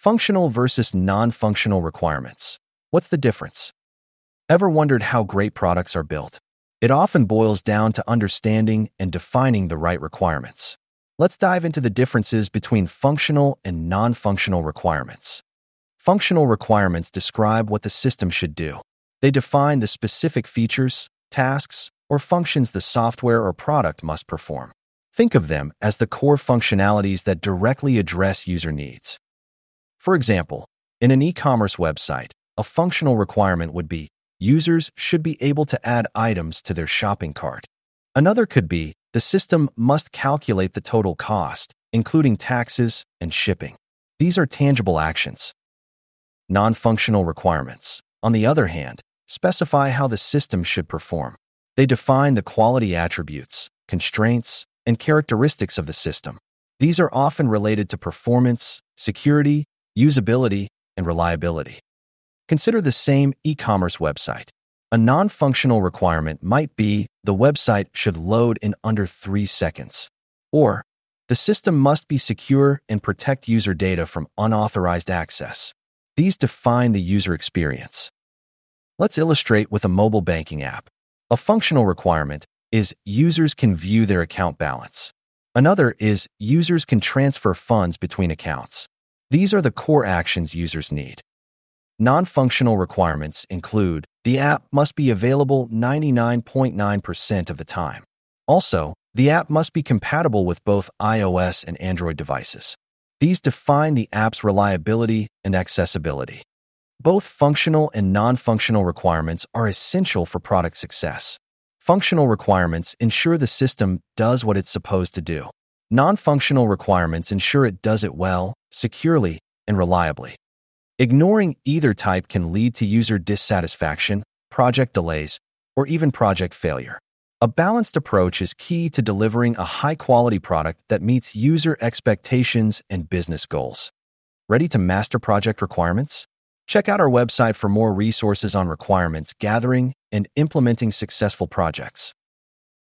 Functional versus non-functional requirements. What's the difference? Ever wondered how great products are built? It often boils down to understanding and defining the right requirements. Let's dive into the differences between functional and non-functional requirements. Functional requirements describe what the system should do. They define the specific features, tasks, or functions the software or product must perform. Think of them as the core functionalities that directly address user needs. For example, in an e-commerce website, a functional requirement would be users should be able to add items to their shopping cart. Another could be the system must calculate the total cost, including taxes and shipping. These are tangible actions. Non-functional requirements, on the other hand, specify how the system should perform. They define the quality attributes, constraints, and characteristics of the system. These are often related to performance, security, usability, and reliability. Consider the same e-commerce website. A non-functional requirement might be the website should load in under three seconds, or the system must be secure and protect user data from unauthorized access. These define the user experience. Let's illustrate with a mobile banking app. A functional requirement is users can view their account balance. Another is users can transfer funds between accounts. These are the core actions users need. Non-functional requirements include the app must be available 99.9% of the time. Also, the app must be compatible with both iOS and Android devices. These define the app's reliability and accessibility. Both functional and non-functional requirements are essential for product success. Functional requirements ensure the system does what it's supposed to do. Non-functional requirements ensure it does it well, securely, and reliably. Ignoring either type can lead to user dissatisfaction, project delays, or even project failure. A balanced approach is key to delivering a high-quality product that meets user expectations and business goals. Ready to master project requirements? Check out our website for more resources on requirements gathering and implementing successful projects.